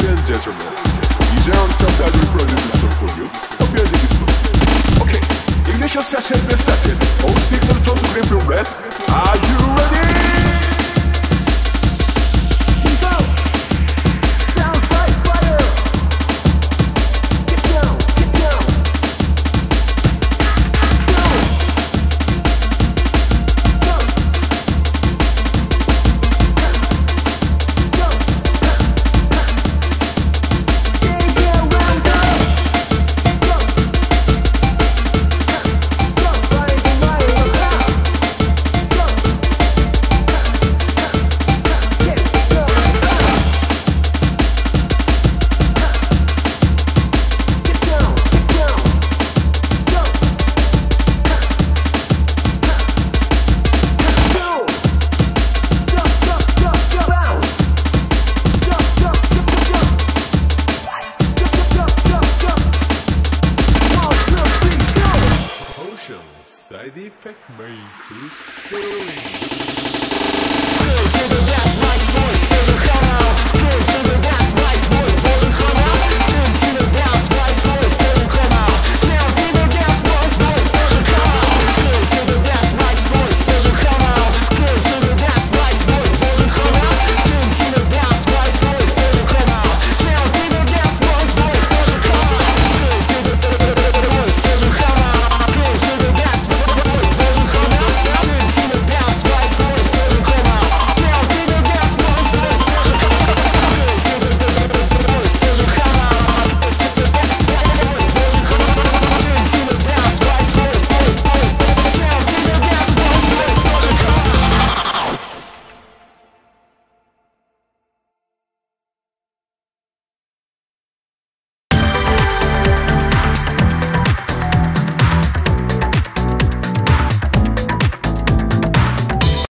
And gentlemen, DJ on top that we produce song for you. You. Okay, ignition session, let's start it. All signal from the green red. Are you? side effect may increase heroin.